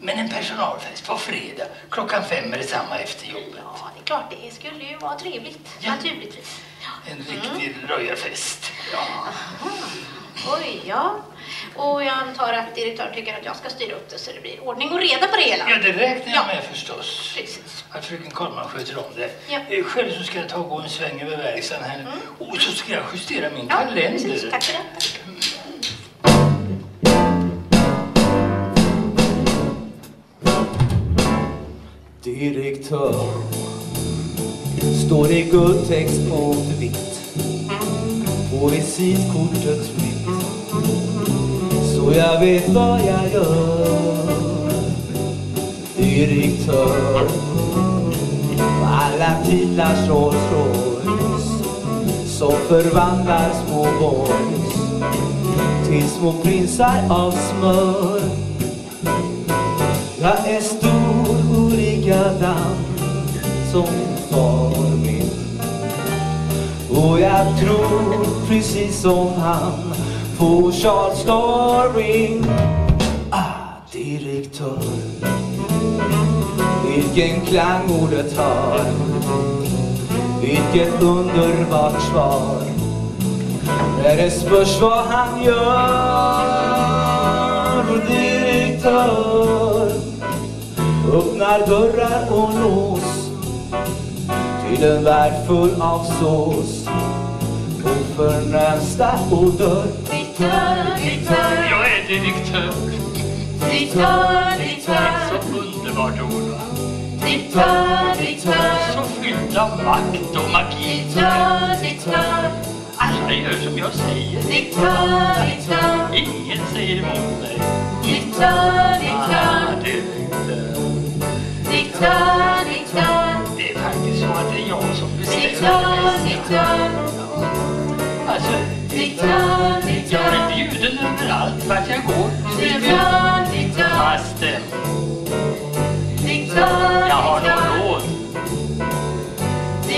Men en personalfest på fredag klockan fem är det samma efter jobbet. Ja, det är klart det skulle ju vara trevligt, Ja. naturligtvis. Ja. En riktig röjarfest. Ja. Oj, ja. Och jag antar att direktören tycker att jag ska styra upp det så det blir ordning och reda på det hela. ja, det räknar jag Ja. med förstås. Precis. Att fröken Karlman sköter om det. Ja. Eh, Själv så ska jag ta och gå en sväng över verkstaden här. Och så ska jag justera min Ja, kalender. precis. Tack för det. Direktör. Står i guldtext på vitt. På visitkortet mitt Så jag vet vad jag gör. Direktör. Alla titlar Rolls Royce Som förvandlar små boys. Till små prinsar av smör. Jag är som far min. Och jag tror precis som han på Charles Darwin. Ah, direktör. Vilken klang ordet har. Vilket underbart svar. När det spörs vad han gör Direktör. Öppnar dörrar och lås till en värld full av sås och förnämsta odör. Direktör, direktör, Jag är direktör. direktör, direktör, Så underbart ord va? direktör, direktör, Så fylld av makt och magi. direktör, direktör, Alla gör som jag säger. direktör, direktör, Ingen säger emot mig. direktör, direktör, Ah, direktör. direktör, Alltså, jag direktör, är bjuden överallt vart jag går. fast... jag har nog råd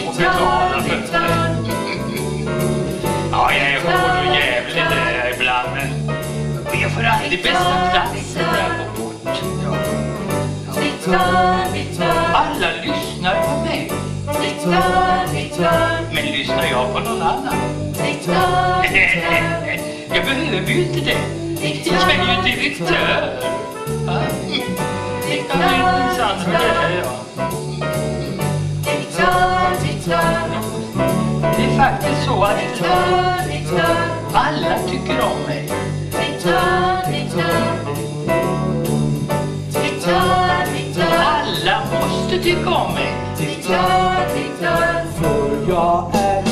att betala för direktör, det. Ja, jag är hård och jävlig där ibland, men jag får alltid bästa platsen där jag går bort. Ja. direktör, Alla lyssnar på mig, på någon annan? direktör, direktör. Jag behöver ju inte det. Jag är ju direktör. Jag vet minsann hur det är. Ja. Direktör, direktör, Det är faktiskt så att direktör, direktör, alla tycker om mig. direktör, direktör. Direktör, direktör, Alla måste tycka om mig. direktör, direktör. För jag är